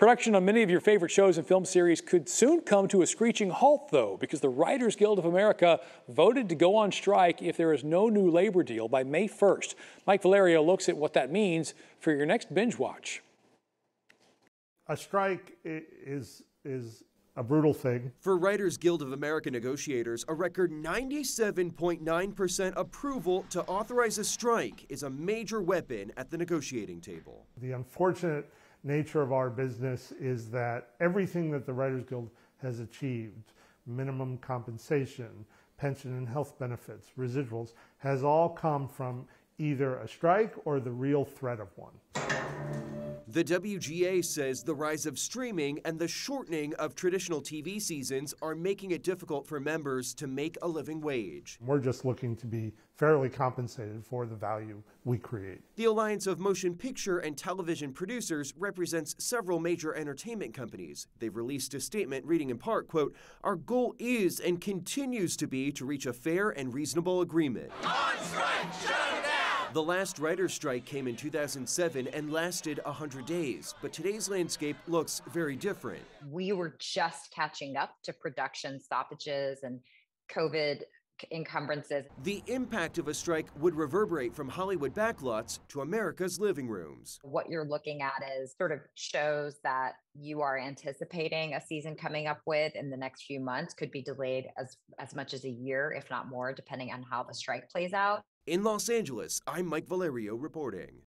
Production on many of your favorite shows and film series could soon come to a screeching halt, though, because the Writers Guild of America voted to go on strike if there is no new labor deal by May 1st. Mike Valerio looks at what that means for your next binge watch. A strike is is a brutal thing. For Writers Guild of America negotiators, a record 97.9% approval to authorize a strike is a major weapon at the negotiating table. The unfortunate nature of our business is that everything that the Writers Guild has achieved, minimum compensation, pension and health benefits, residuals, has all come from either a strike or the real threat of one. The WGA says the rise of streaming and the shortening of traditional TV seasons are making it difficult for members to make a living wage. We're just looking to be fairly compensated for the value we create. The Alliance of Motion Picture and Television Producers represents several major entertainment companies. They've released a statement reading in part, quote, "Our goal is and continues to be to reach a fair and reasonable agreement." On strike, the last writer's strike came in 2007 and lasted 100 days, but today's landscape looks very different. We were just catching up to production stoppages and COVID encumbrances. The impact of a strike would reverberate from Hollywood backlots to America's living rooms. What you're looking at is sort of shows that you are anticipating a season coming up with in the next few months could be delayed as as much as a year if not more depending on how the strike plays out. In Los Angeles, I'm Mike Valerio reporting.